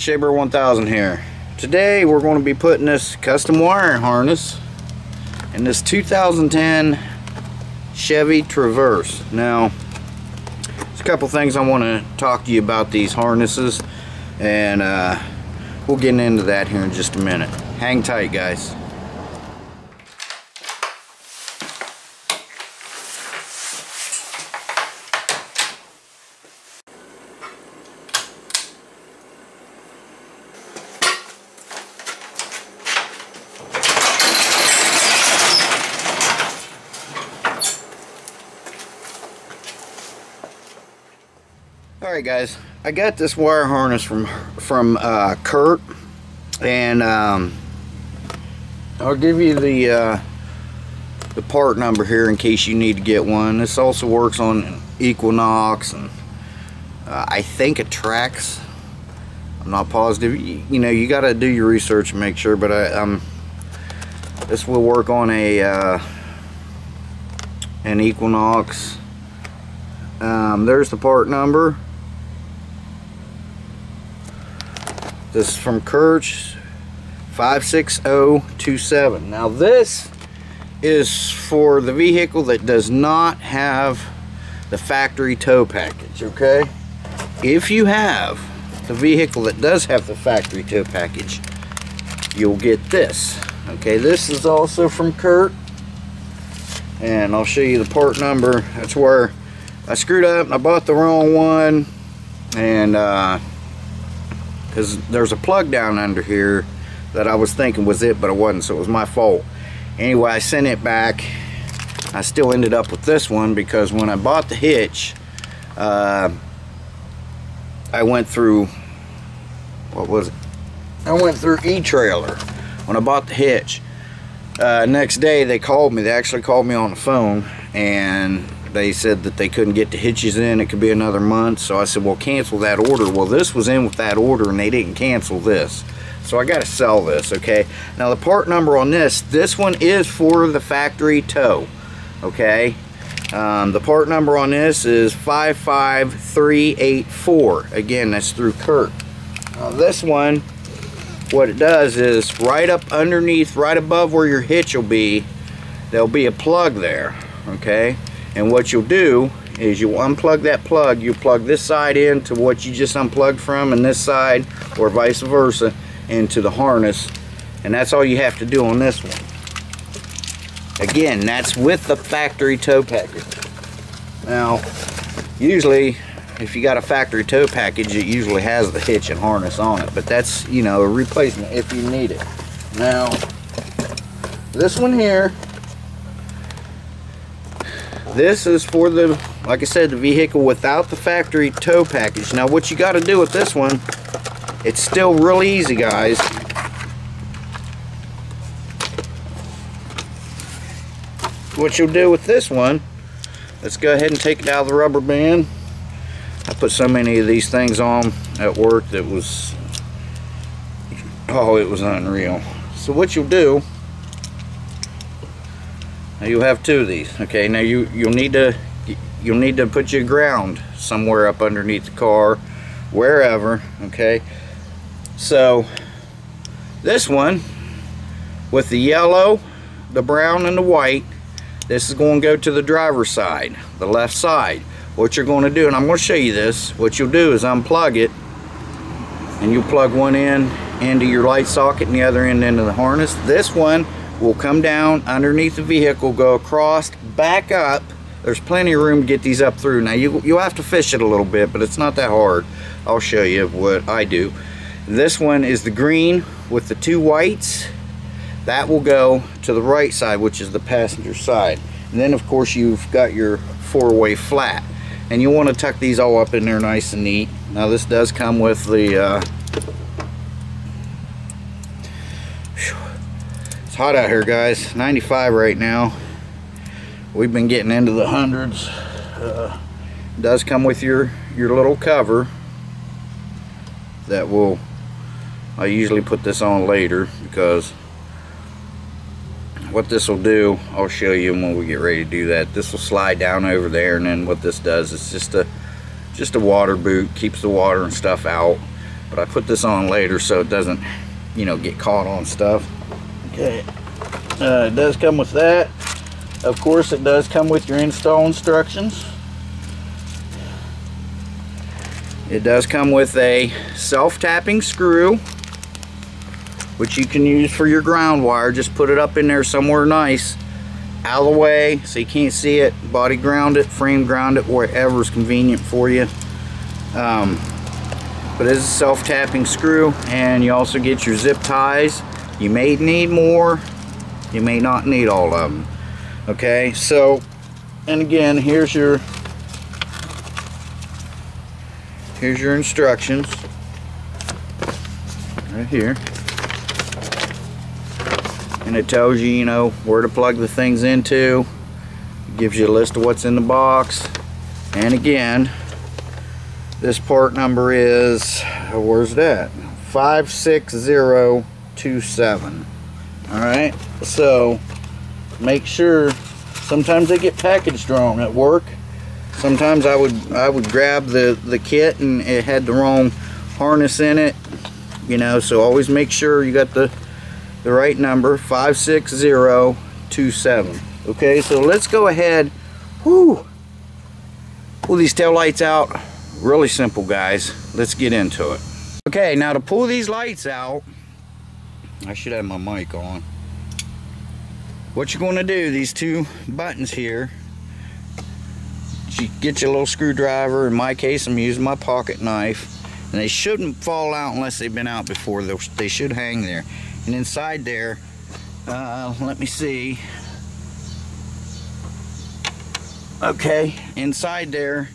Shabear 1000 here. Today we're going to be putting this custom wiring harness in this 2010 Chevy Traverse. Now, there's a couple things I want to talk to you about these harnesses and uh, we'll get into that here in just a minute. Hang tight guys. Alright guys, I got this wire harness from from uh, Curt and um, I'll give you the uh, the part number here in case you need to get one. This also works on Equinox and uh, I think it Trax. I'm not positive. You, you know, you got to do your research and make sure, but I, um, this will work on a uh, an Equinox. Um, there's the part number. This is from Curt 56027. Now this is for the vehicle that does not have the factory tow package, okay? If you have the vehicle that does have the factory tow package, you'll get this. Okay, this is also from Curt. And I'll show you the part number. That's where I screwed up and I bought the wrong one. And uh, because there's a plug down under here that I was thinking was it but it wasn't so it was my fault. Anyway I sent it back. I still ended up with this one because when I bought the hitch uh, I went through what was it? I went through e-trailer when I bought the hitch. Uh, next day they called me they actually called me on the phone and they said that they couldn't get the hitches in. It could be another month. So I said well cancel that order. Well this was in with that order and they didn't cancel this. So I got to sell this okay? Now the part number on this this one is for the factory tow okay? Um, the part number on this is 55384 again that's through Curt. Now this one what it does is right up underneath right above where your hitch will be there'll be a plug there okay and what you'll do is you'll unplug that plug. You plug this side into what you just unplugged from and this side or vice versa into the harness. And that's all you have to do on this one. Again that's with the factory tow package. Now usually if you got a factory tow package it usually has the hitch and harness on it but that's you know a replacement if you need it. Now this one here this is for the like I said the vehicle without the factory tow package. Now what you got to do with this one it's still really easy guys. What you'll do with this one let's go ahead and take it out of the rubber band. I put so many of these things on at work that was oh it was unreal. So what you'll do you'll have two of these okay? Now you you'll need to you'll need to put your ground somewhere up underneath the car wherever okay? So this one with the yellow the brown and the white this is going to go to the driver's side the left side. What you're going to do and I'm going to show you this what you'll do is unplug it and you plug one in into your light socket and the other end into the harness. This one will come down underneath the vehicle go across back up. There's plenty of room to get these up through. Now you you'll have to fish it a little bit but it's not that hard. I'll show you what I do. This one is the green with the two whites. That will go to the right side which is the passenger side. And then of course you've got your four-way flat. And you'll want to tuck these all up in there nice and neat. Now this does come with the uh, hot out here guys. 95 right now. We've been getting into the hundreds. Uh, does come with your your little cover that will I usually put this on later because what this will do I'll show you when we get ready to do that. This will slide down over there and then what this does is just a just a water boot keeps the water and stuff out. But I put this on later so it doesn't, you know, get caught on stuff. Okay, uh, it does come with that. Of course, it does come with your install instructions. It does come with a self-tapping screw, which you can use for your ground wire. Just put it up in there somewhere nice, out of the way, so you can't see it. Body ground it, frame ground it, wherever is convenient for you. Um, but it's a self-tapping screw, and you also get your zip ties. You may need more, you may not need all of them. Okay, so, and again, here's your, here's your instructions, right here. And it tells you, you know, where to plug the things into. It gives you a list of what's in the box. And again, this part number is, where's that? 560 27. Alright, so make sure sometimes they get packaged wrong at work. Sometimes I would I would grab the, the kit and it had the wrong harness in it. You know, so always make sure you got the the right number, 56027. Okay, so let's go ahead. Whoo! Pull these tail lights out. Really simple, guys. Let's get into it. Okay, now to pull these lights out, I should have my mic on what you're going to do these two buttons here you get your little screwdriver. In my case, I'm using my pocket knife. And they shouldn't fall out unless they've been out before. They should hang there. And inside there, uh, let me see. Okay, inside there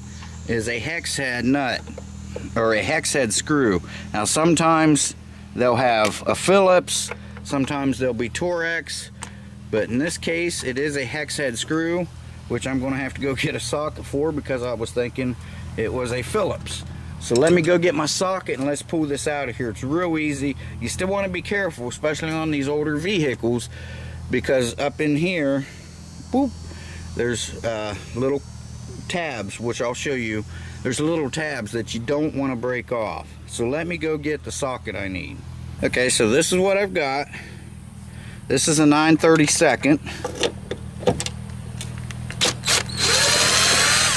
is a hex head nut or a hex head screw. Now sometimes they'll have a Phillips, sometimes they'll be Torx, but in this case it is a hex head screw which I'm going to have to go get a socket for because I was thinking it was a Phillips. So let me go get my socket and let's pull this out of here. It's real easy. You still want to be careful, especially on these older vehicles, because up in here, boop, there's uh, little tabs, which I'll show you. There's little tabs that you don't want to break off. So let me go get the socket I need. Okay, so this is what I've got. This is a 932nd.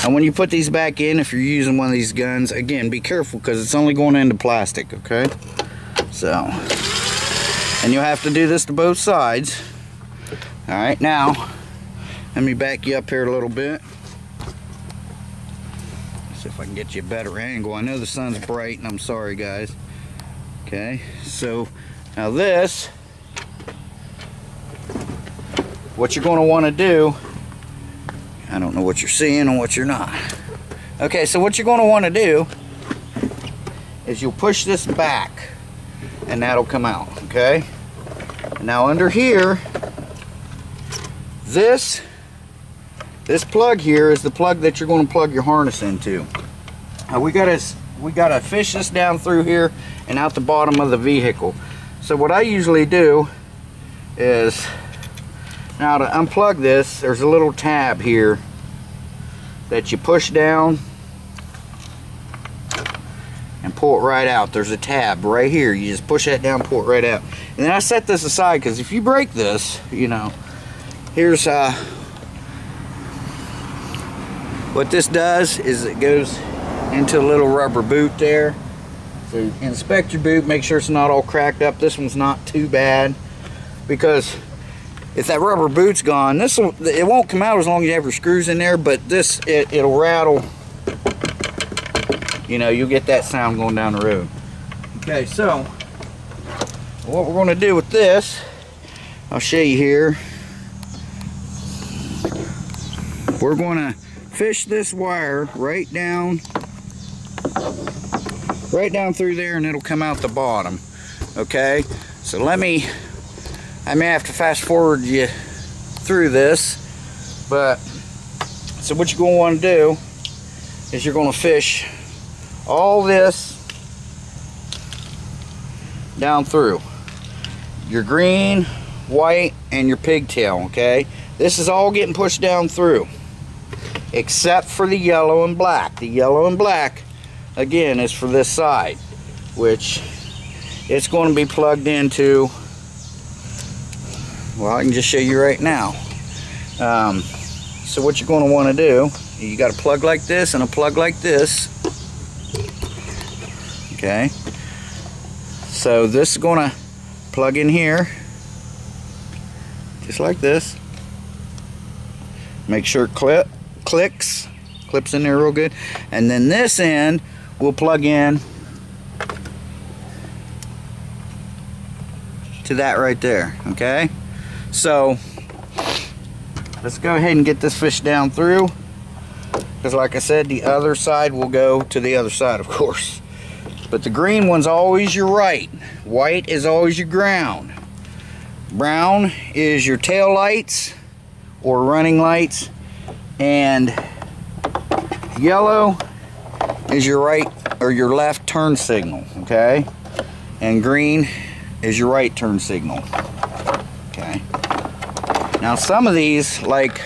And when you put these back in, if you're using one of these guns, again, be careful because it's only going into plastic, okay? So, and you'll have to do this to both sides. All right, now, let me back you up here a little bit. See if I can get you a better angle. I know the sun's bright and I'm sorry guys. Okay, so now this, what you're gonna wanna do I don't know what you're seeing and what you're not. Okay, so what you're going to want to do is you'll push this back and that'll come out, okay? Now under here, this, this plug here is the plug that you're going to plug your harness into. Now we gotta, we gotta fish this down through here and out the bottom of the vehicle. So what I usually do is now to unplug this, there's a little tab here that you push down and pull it right out. There's a tab right here. You just push that down, pull it right out. And then I set this aside because if you break this, you know, here's uh, what this does is it goes into a little rubber boot there. So inspect your boot, make sure it's not all cracked up. This one's not too bad because if that rubber boot's gone, this it won't come out as long as you have your screws in there, but this it, it'll rattle. You know, you'll get that sound going down the road. Okay, so what we're going to do with this, I'll show you here. We're going to fish this wire right down right down through there and it'll come out the bottom okay so let me I may have to fast forward you through this, but so what you're going to want to do is you're going to fish all this down through. Your green, white, and your pigtail, okay? This is all getting pushed down through, except for the yellow and black. The yellow and black, again, is for this side. which it's going to be plugged into well I can just show you right now. Um, so what you're going to want to do you got a plug like this and a plug like this. Okay? So this is going to plug in here just like this. Make sure it clip clicks clips in there real good. And then this end will plug in to that right there okay? So let's go ahead and get this fish down through because like I said the other side will go to the other side of course. But the green one's always your right. White is always your ground. Brown is your tail lights or running lights. And yellow is your right or your left turn signal okay? And green is your right turn signal okay? Now some of these like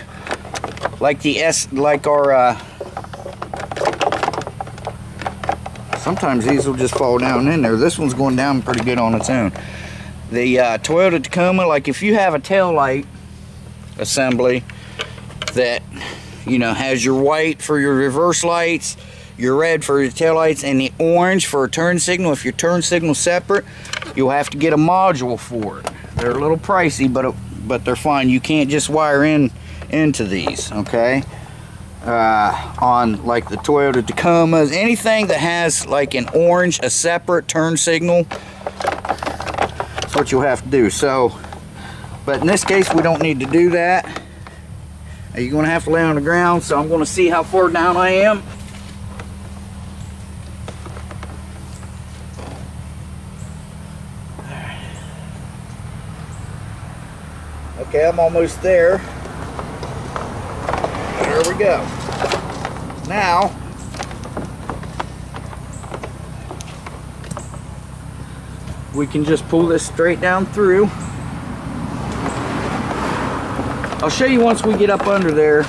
like the S like our uh, sometimes these will just fall down in there. This one's going down pretty good on its own. The uh, Toyota Tacoma like if you have a tail light assembly that you know has your white for your reverse lights your red for your tail lights and the orange for a turn signal. If your turn signal separate you'll have to get a module for it. They're a little pricey but but they're fine. You can't just wire in into these okay? Uh, on like the Toyota Tacomas. Anything that has like an orange a separate turn signal that's what you'll have to do. So but in this case we don't need to do that. You're going to have to lay on the ground so I'm going to see how far down I am Okay, I'm almost there. There we go. Now, we can just pull this straight down through. I'll show you once we get up under there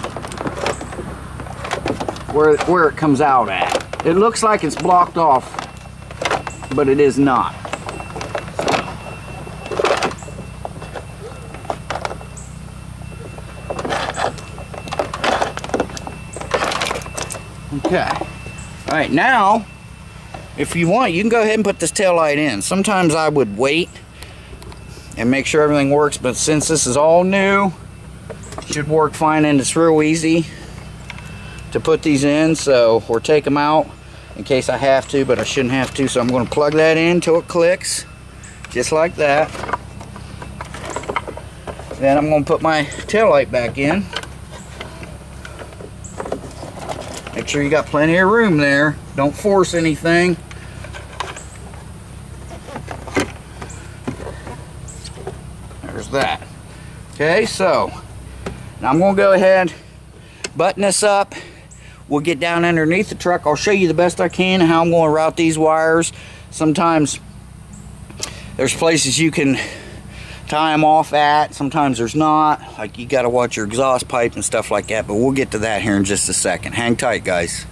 where, where it comes out at. It looks like it's blocked off, but it is not. Okay. All right, now, if you want, you can go ahead and put this tail light in. Sometimes I would wait and make sure everything works, but since this is all new, should work fine and it's real easy to put these in, so, or take them out in case I have to, but I shouldn't have to, so I'm going to plug that in until it clicks, just like that. Then I'm going to put my tail light back in. Make sure you got plenty of room there. Don't force anything. There's that. Okay, so now I'm going to go ahead, button this up. We'll get down underneath the truck. I'll show you the best I can how I'm going to route these wires. Sometimes there's places you can them off at. Sometimes there's not. Like you got to watch your exhaust pipe and stuff like that. But we'll get to that here in just a second. Hang tight, guys.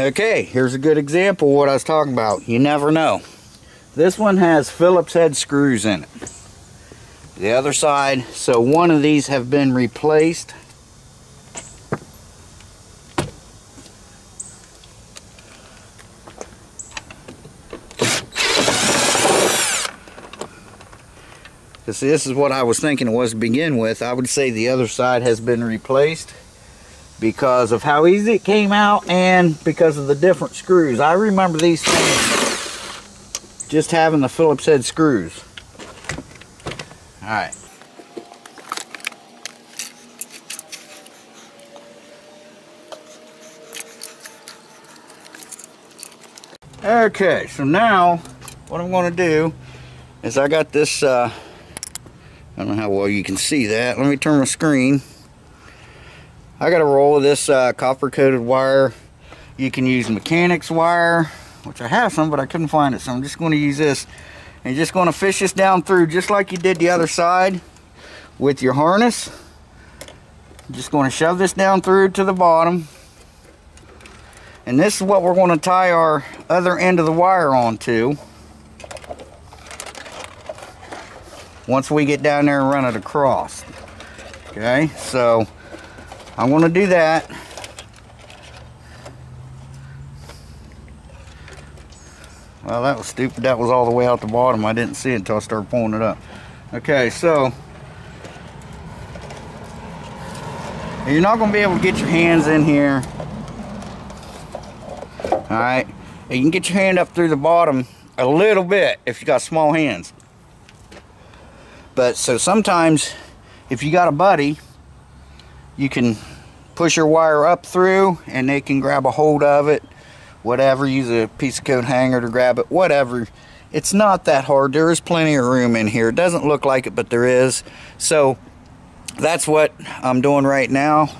Okay, here's a good example of what I was talking about. You never know. This one has Phillips head screws in it. The other side, so one of these have been replaced. Because this is what I was thinking it was to begin with. I would say the other side has been replaced because of how easy it came out and because of the different screws. I remember these things just having the Phillips head screws. Alright. Okay, so now what I'm going to do is I got this uh, I don't know how well you can see that. Let me turn my screen. I got a roll of this uh, copper coated wire. You can use mechanics wire, which I have some, but I couldn't find it. So I'm just going to use this. And just going to fish this down through just like you did the other side with your harness. just going to shove this down through to the bottom. And this is what we're going to tie our other end of the wire onto. Once we get down there and run it across. Okay, so I'm going to do that. Well, that was stupid. That was all the way out the bottom. I didn't see it until I started pulling it up. Okay, so you're not going to be able to get your hands in here all right? You can get your hand up through the bottom a little bit if you got small hands. But so sometimes if you got a buddy you can push your wire up through and they can grab a hold of it whatever use a piece of coat hanger to grab it whatever. It's not that hard. There is plenty of room in here. It doesn't look like it but there is. So that's what I'm doing right now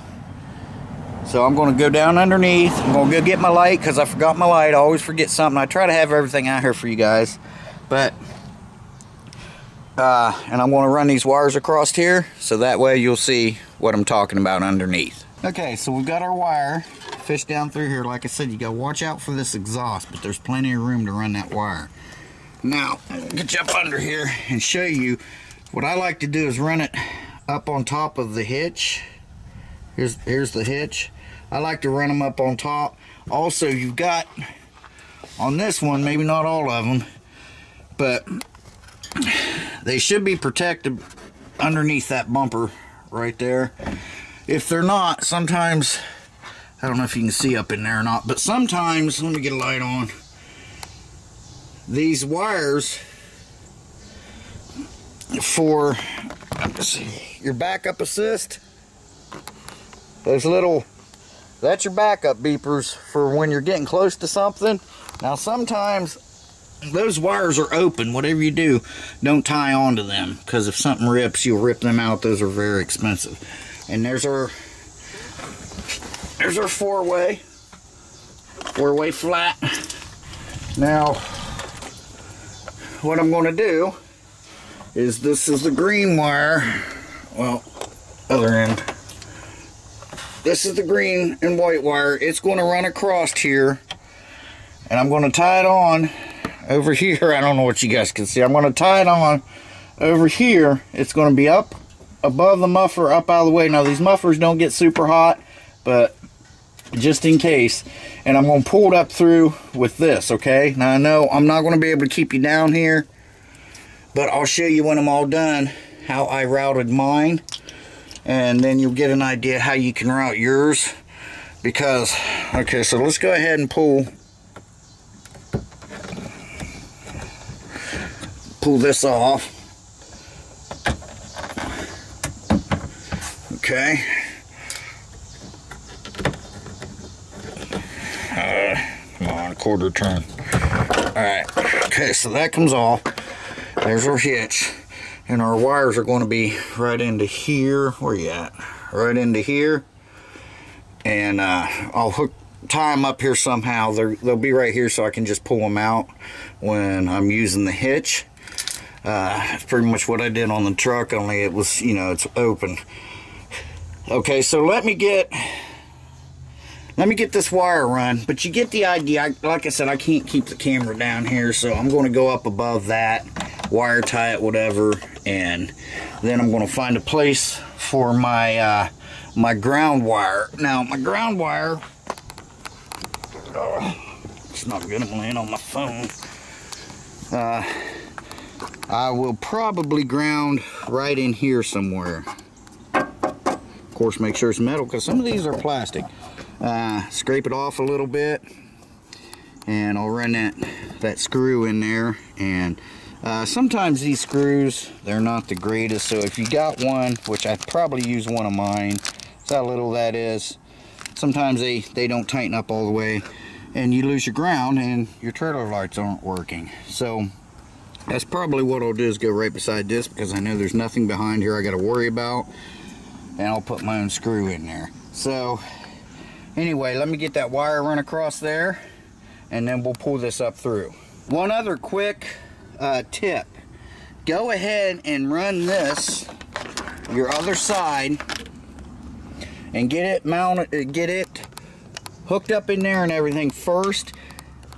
so I'm going to go down underneath. I'm going to go get my light because I forgot my light. I always forget something. I try to have everything out here for you guys. But, uh, and I'm going to run these wires across here so that way you'll see what I'm talking about underneath. Okay, so we've got our wire fished down through here. Like I said, you got to watch out for this exhaust, but there's plenty of room to run that wire. Now, get you up under here and show you what I like to do is run it up on top of the hitch. Here's, here's the hitch I like to run them up on top. Also, you've got on this one, maybe not all of them, but they should be protected underneath that bumper right there. If they're not, sometimes, I don't know if you can see up in there or not, but sometimes, let me get a light on, these wires for your backup assist, those little that's your backup beepers for when you're getting close to something. Now sometimes those wires are open. Whatever you do, don't tie onto them because if something rips, you'll rip them out. Those are very expensive. And there's our there's our four-way four-way flat. Now, what I'm going to do is this is the green wire. Well, other end this is the green and white wire. It's going to run across here. And I'm going to tie it on over here. I don't know what you guys can see. I'm going to tie it on over here. It's going to be up above the muffler, up out of the way. Now, these mufflers don't get super hot, but just in case. And I'm going to pull it up through with this, okay? Now, I know I'm not going to be able to keep you down here, but I'll show you when I'm all done how I routed mine and then you'll get an idea how you can route yours. Because okay so let's go ahead and pull pull this off. Okay. Uh, come on quarter turn. All right. Okay so that comes off. There's our hitch and our wires are going to be right into here. Where you at? Right into here. And uh, I'll hook tie them up here somehow. They will be right here so I can just pull them out when I'm using the hitch. Uh, pretty much what I did on the truck only it was you know it's open. Okay so let me get let me get this wire run. But you get the idea I, like I said I can't keep the camera down here so I'm going to go up above that wire tie it whatever and then I'm going to find a place for my uh, my ground wire. Now my ground wire oh, it's not good I'm laying on my phone. Uh, I will probably ground right in here somewhere. Of course make sure it's metal because some of these are plastic. Uh, scrape it off a little bit and I'll run that that screw in there and uh, sometimes these screws, they're not the greatest, so if you got one, which I probably use one of mine, that's how little that is, sometimes they, they don't tighten up all the way, and you lose your ground, and your trailer lights aren't working. So, that's probably what I'll do is go right beside this, because I know there's nothing behind here I got to worry about, and I'll put my own screw in there. So, anyway, let me get that wire run across there, and then we'll pull this up through. One other quick uh, tip. Go ahead and run this, your other side, and get it mounted, uh, get it hooked up in there and everything first.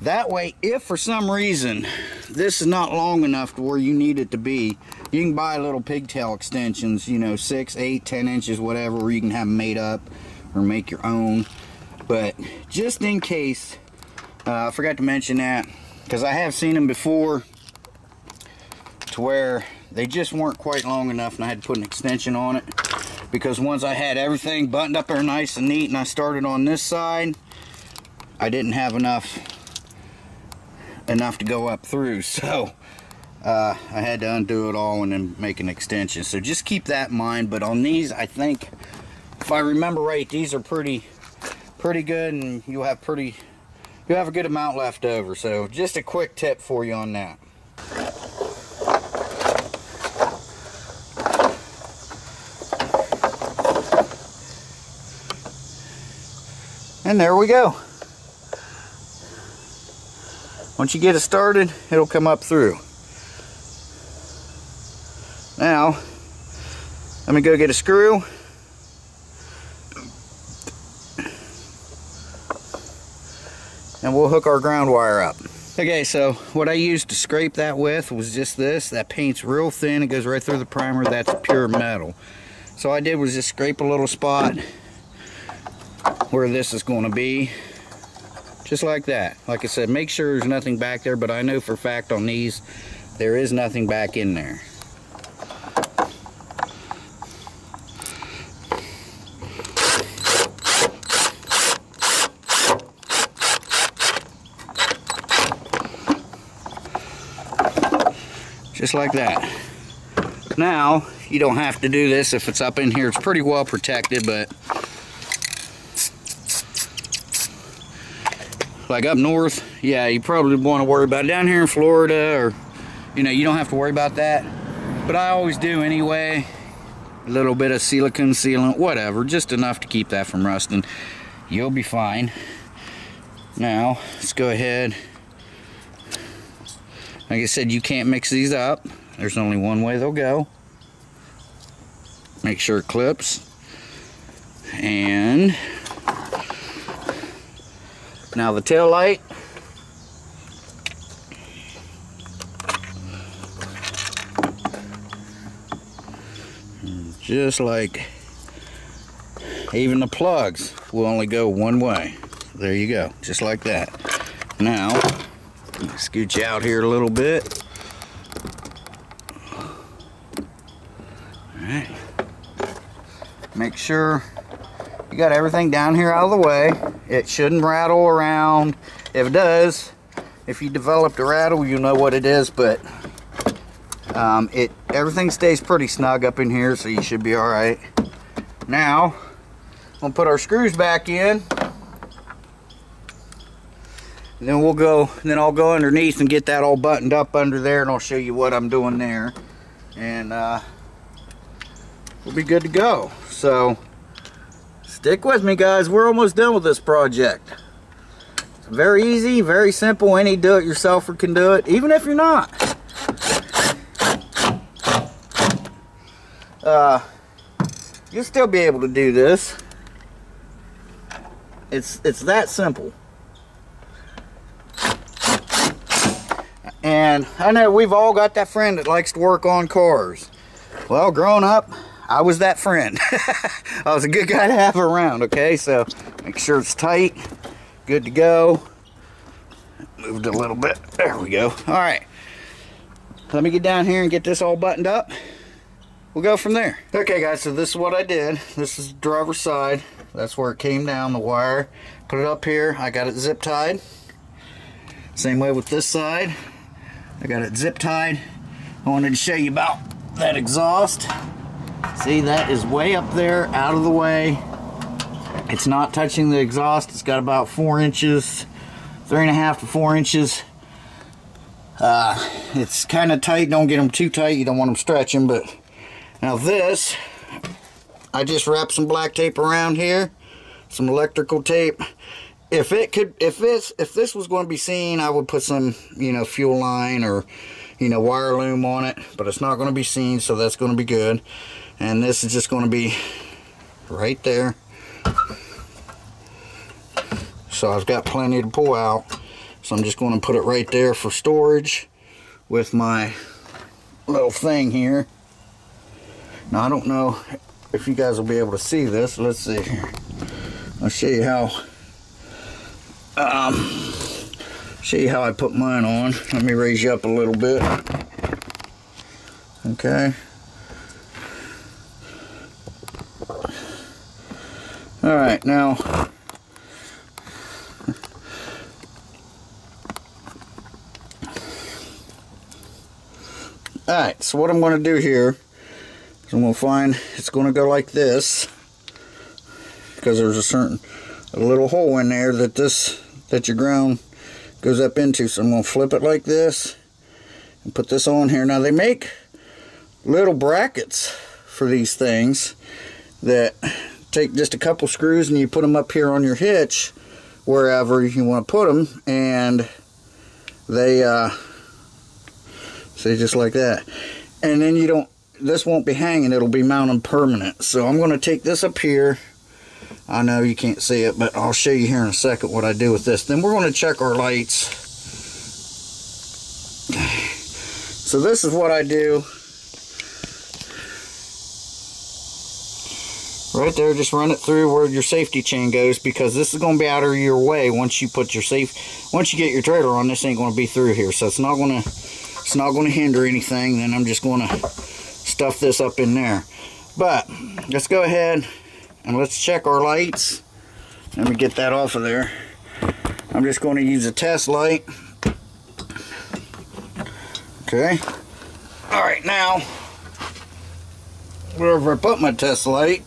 That way, if for some reason this is not long enough to where you need it to be, you can buy little pigtail extensions, you know, six, eight, ten inches, whatever, where you can have them made up or make your own. But just in case, uh, I forgot to mention that because I have seen them before to where they just weren't quite long enough and I had to put an extension on it. Because once I had everything buttoned up there nice and neat and I started on this side I didn't have enough enough to go up through. So uh, I had to undo it all and then make an extension. So just keep that in mind. But on these I think if I remember right these are pretty pretty good and you'll have pretty you have a good amount left over. So just a quick tip for you on that And there we go. Once you get it started, it'll come up through. Now, let me go get a screw. And we'll hook our ground wire up. Okay, so what I used to scrape that with was just this. That paint's real thin. It goes right through the primer. That's pure metal. So I did was just scrape a little spot where this is going to be. Just like that. Like I said make sure there's nothing back there but I know for fact on these there is nothing back in there. Just like that. Now you don't have to do this if it's up in here. It's pretty well protected but like up north yeah you probably want to worry about it. down here in Florida or you know you don't have to worry about that. But I always do anyway. A little bit of silicone sealant whatever just enough to keep that from rusting. You'll be fine. Now let's go ahead. Like I said you can't mix these up. There's only one way they'll go. Make sure it clips. And now the tail light. Just like even the plugs will only go one way. There you go, just like that. Now, scoot you out here a little bit. All right. Make sure you got everything down here out of the way. It shouldn't rattle around. If it does, if you developed a rattle, you know what it is, but um, it everything stays pretty snug up in here, so you should be all right. Now, we'll put our screws back in. And then we'll go, then I'll go underneath and get that all buttoned up under there, and I'll show you what I'm doing there. And uh, we'll be good to go. So, Stick with me guys, we're almost done with this project. Very easy, very simple, any do-it-yourselfer can do it, even if you're not. Uh, you'll still be able to do this. It's, it's that simple. And I know we've all got that friend that likes to work on cars. Well, growing up, I was that friend. I was a good guy to have around, okay? So make sure it's tight, good to go. Moved a little bit, there we go. All right, let me get down here and get this all buttoned up. We'll go from there. Okay guys, so this is what I did. This is the driver's side. That's where it came down, the wire. Put it up here, I got it zip tied. Same way with this side. I got it zip tied. I wanted to show you about that exhaust. See, that is way up there, out of the way. It's not touching the exhaust. It's got about four inches, three and a half to four inches. Uh, it's kind of tight. Don't get them too tight. You don't want them stretching. But now this, I just wrapped some black tape around here, some electrical tape. If it could, if this, if this was going to be seen, I would put some, you know, fuel line or, you know, wire loom on it. But it's not going to be seen, so that's going to be good and this is just going to be right there. So I've got plenty to pull out. So I'm just going to put it right there for storage with my little thing here. Now I don't know if you guys will be able to see this. Let's see here. I'll show you how um, show you how I put mine on. Let me raise you up a little bit. Okay all right now Alright, so what I'm going to do here is I'm going to find, it's going to go like this because there's a certain, a little hole in there that this, that your ground goes up into. So I'm going to flip it like this and put this on here. Now they make little brackets for these things that take just a couple screws and you put them up here on your hitch wherever you want to put them and they uh, just like that. And then you don't, this won't be hanging, it'll be mounted permanent. So I'm going to take this up here. I know you can't see it, but I'll show you here in a second what I do with this. Then we're going to check our lights. So this is what I do. Right there, just run it through where your safety chain goes because this is going to be out of your way once you put your safe, once you get your trailer on, this ain't going to be through here. So it's not going to it's not going to hinder anything then I'm just going to stuff this up in there. But let's go ahead and let's check our lights. Let me get that off of there. I'm just going to use a test light. Okay. All right now wherever I put my test light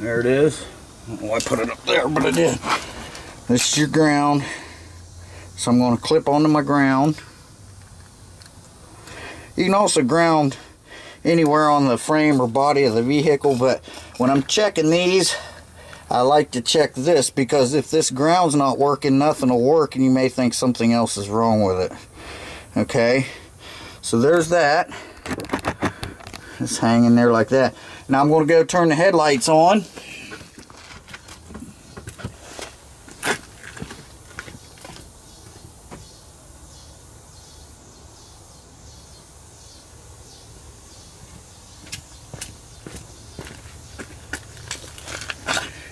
there it is oh, I put it up there but I did this is your ground so I'm going to clip onto my ground you can also ground anywhere on the frame or body of the vehicle, but when I'm checking these, I like to check this because if this ground's not working, nothing will work and you may think something else is wrong with it. Okay, so there's that. It's hanging there like that. Now I'm going to go turn the headlights on.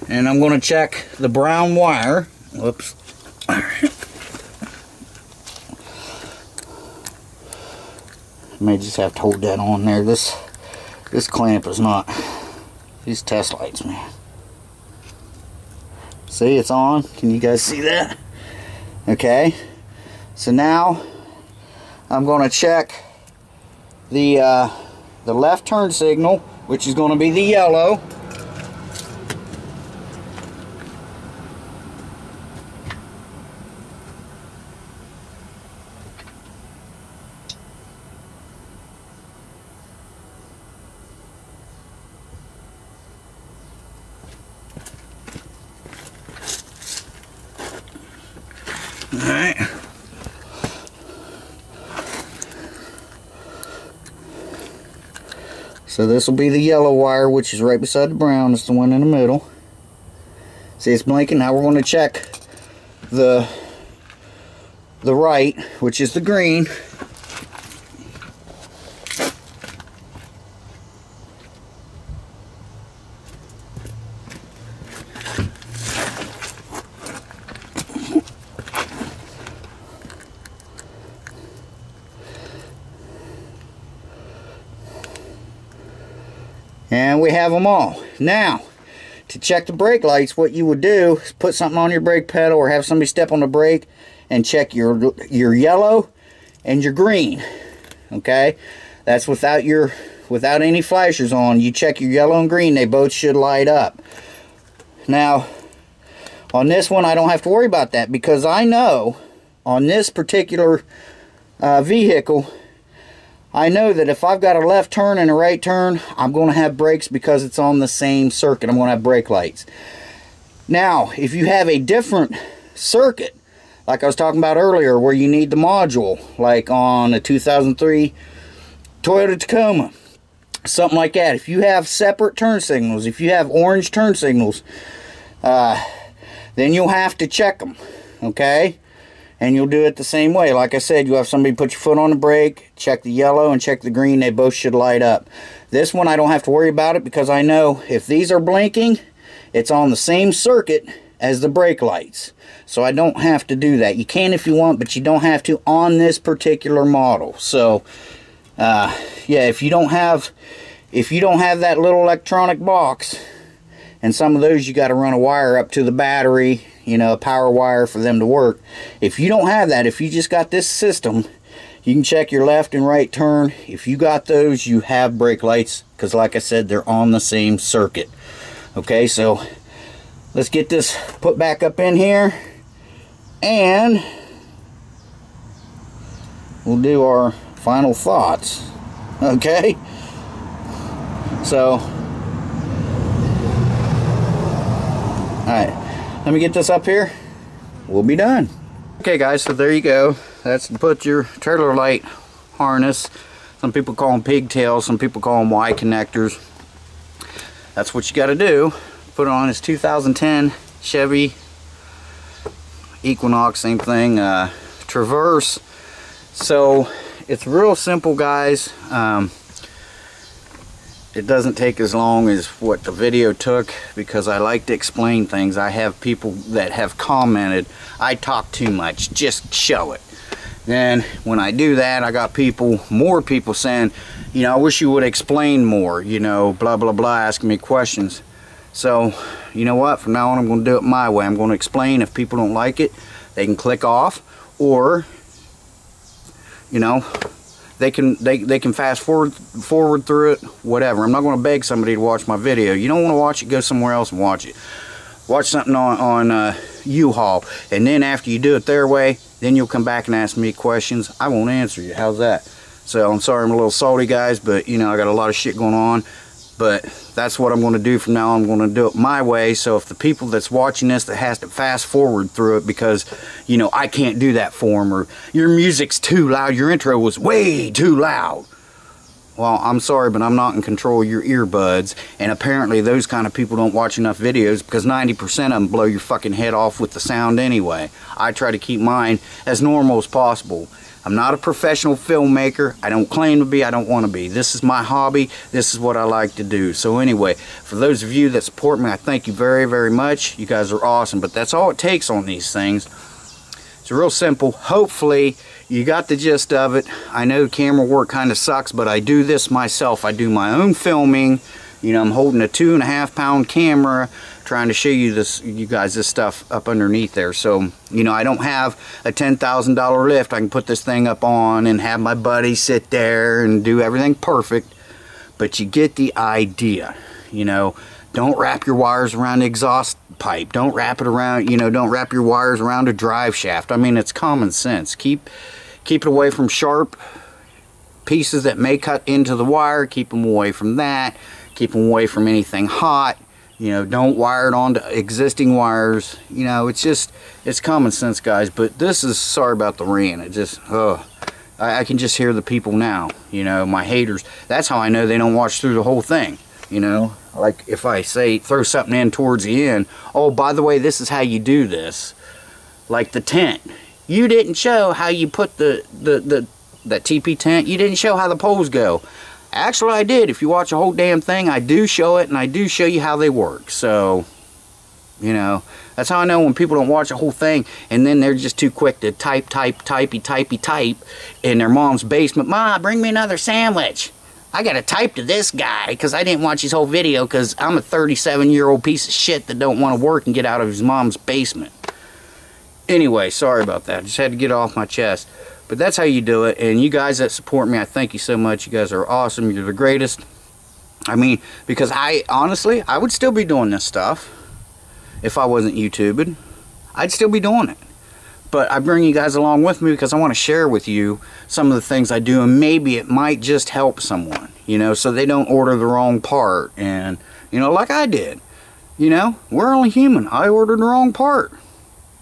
and I'm going to check the brown wire. Whoops. I May just have to hold that on there. This this clamp is not these test lights, man. See, it's on. Can you guys see that? Okay. So now I'm going to check the uh, the left turn signal, which is going to be the yellow. Alright. So this will be the yellow wire, which is right beside the brown. It's the one in the middle. See, it's blinking. Now we're going to check the the right, which is the green. And we have them all. Now, to check the brake lights, what you would do is put something on your brake pedal or have somebody step on the brake and check your, your yellow and your green. Okay? That's without your without any flashers on. You check your yellow and green, they both should light up. Now, on this one, I don't have to worry about that because I know on this particular uh, vehicle, I know that if I've got a left turn and a right turn, I'm going to have brakes because it's on the same circuit. I'm going to have brake lights. Now, if you have a different circuit, like I was talking about earlier, where you need the module, like on a 2003 Toyota Tacoma, something like that. If you have separate turn signals, if you have orange turn signals, uh, then you'll have to check them, okay? And you'll do it the same way. Like I said, you have somebody put your foot on the brake, check the yellow and check the green. They both should light up. This one, I don't have to worry about it because I know if these are blinking, it's on the same circuit as the brake lights. So I don't have to do that. You can if you want, but you don't have to on this particular model. So, uh, yeah, if you don't have, if you don't have that little electronic box, and some of those you got to run a wire up to the battery, you know, a power wire for them to work. If you don't have that, if you just got this system, you can check your left and right turn. If you got those, you have brake lights because like I said, they're on the same circuit. Okay, so let's get this put back up in here and we'll do our final thoughts. Okay, so Alright, let me get this up here. We'll be done. Okay guys, so there you go. That's to put your trailer light harness. Some people call them pigtails, some people call them Y connectors. That's what you got to do. Put on this 2010 Chevy Equinox, same thing, uh, Traverse. So it's real simple guys. Um, it doesn't take as long as what the video took because I like to explain things. I have people that have commented, I talk too much, just show it. Then when I do that, I got people, more people saying, you know, I wish you would explain more, you know, blah, blah, blah, asking me questions. So, you know what, from now on I'm going to do it my way. I'm going to explain. If people don't like it, they can click off or, you know, they can they, they can fast forward forward through it whatever. I'm not going to beg somebody to watch my video. You don't want to watch it go somewhere else and watch it. Watch something on, on uh, u-haul. And then after you do it their way then you'll come back and ask me questions. I won't answer you. How's that? So i'm sorry i'm a little salty guys but you know i got a lot of shit going on but that's what I'm going to do from now on. I'm going to do it my way. So if the people that's watching this that has to fast forward through it because, you know, I can't do that for them or your music's too loud, your intro was way too loud. Well, I'm sorry, but I'm not in control of your earbuds. And apparently those kind of people don't watch enough videos because 90% of them blow your fucking head off with the sound anyway. I try to keep mine as normal as possible. I'm not a professional filmmaker. I don't claim to be. I don't want to be. This is my hobby. This is what I like to do. So anyway, for those of you that support me, I thank you very, very much. You guys are awesome. But that's all it takes on these things. It's real simple. Hopefully, you got the gist of it. I know camera work kind of sucks, but I do this myself. I do my own filming. You know, I'm holding a two and a half pound camera trying to show you this you guys this stuff up underneath there. So you know I don't have a $10,000 lift. I can put this thing up on and have my buddy sit there and do everything perfect. But you get the idea you know. Don't wrap your wires around the exhaust pipe. Don't wrap it around you know don't wrap your wires around a drive shaft. I mean it's common sense. Keep keep it away from sharp pieces that may cut into the wire. Keep them away from that. Keep them away from anything hot you know don't wire it onto existing wires. You know it's just it's common sense guys but this is sorry about the rain. It just oh I, I, can just hear the people now you know my haters. That's how I know they don't watch through the whole thing you know? Like if I say throw something in towards the end oh by the way this is how you do this. Like the tent. You didn't show how you put the the the that TP tent. You didn't show how the poles go Actually, I did. If you watch a whole damn thing, I do show it, and I do show you how they work. So, you know, that's how I know when people don't watch a whole thing, and then they're just too quick to type, type, typey, typey, type in their mom's basement. Ma, bring me another sandwich. I got to type to this guy because I didn't watch his whole video because I'm a 37-year-old piece of shit that don't want to work and get out of his mom's basement. Anyway, sorry about that. Just had to get off my chest. But that's how you do it. And you guys that support me, I thank you so much. You guys are awesome. You're the greatest. I mean, because I, honestly, I would still be doing this stuff if I wasn't YouTubing. I'd still be doing it. But I bring you guys along with me because I want to share with you some of the things I do. And maybe it might just help someone, you know, so they don't order the wrong part. And, you know, like I did. You know, we're only human. I ordered the wrong part.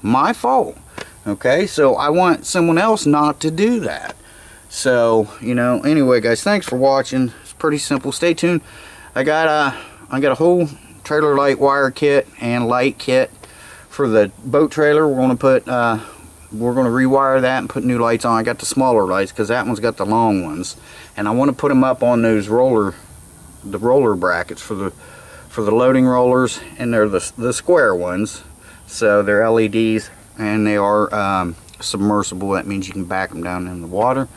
My fault okay so I want someone else not to do that so you know anyway guys thanks for watching it's pretty simple stay tuned I got a I got a whole trailer light wire kit and light kit for the boat trailer, we're going to put, uh, we're going to rewire that and put new lights on. I got the smaller lights because that one's got the long ones. And I want to put them up on those roller, the roller brackets for the for the loading rollers and they're the, the square ones. So they're LEDs and they are um, submersible. That means you can back them down in the water.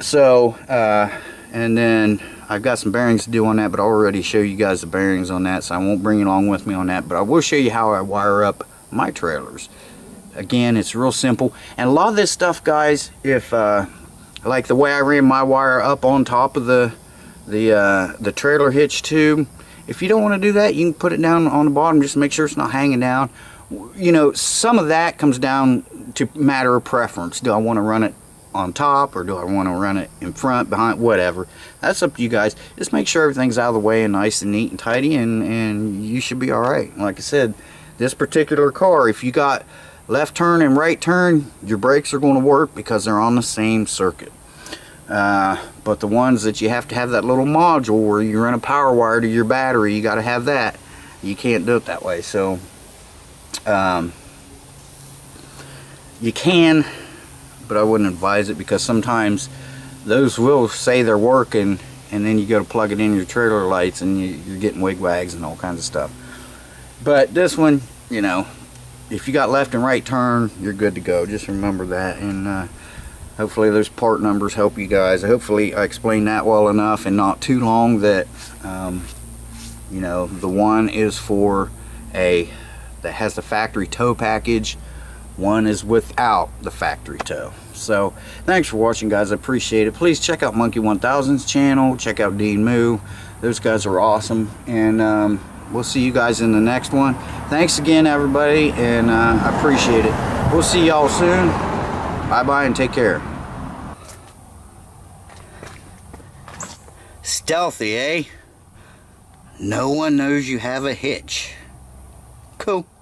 So, uh, and then I've got some bearings to do on that, but I already show you guys the bearings on that, so I won't bring it along with me on that. But I will show you how I wire up my trailers. Again, it's real simple. And a lot of this stuff, guys, if uh, like the way I ran my wire up on top of the the uh, the trailer hitch tube, if you don't want to do that, you can put it down on the bottom. Just make sure it's not hanging down. You know, some of that comes down to matter of preference. Do I want to run it on top or do I want to run it in front, behind, whatever. That's up to you guys. Just make sure everything's out of the way and nice and neat and tidy and, and you should be alright. Like I said, this particular car, if you got left turn and right turn, your brakes are going to work because they're on the same circuit. Uh, but the ones that you have to have that little module where you run a power wire to your battery, you got to have that. You can't do it that way. So, um, you can but I wouldn't advise it because sometimes those will say they're working and then you go to plug it in your trailer lights and you, are getting wig wags and all kinds of stuff. But this one, you know, if you got left and right turn, you're good to go. Just remember that and uh, hopefully those part numbers help you guys. Hopefully I explained that well enough and not too long that, um, you know, the one is for a, that has the factory tow package one is without the factory tow. So thanks for watching guys. I appreciate it. Please check out Monkey 1000's channel. Check out Dean Moo. Those guys are awesome. And um, we'll see you guys in the next one. Thanks again everybody and uh, I appreciate it. We'll see y'all soon. Bye bye and take care. Stealthy, eh? No one knows you have a hitch. Cool.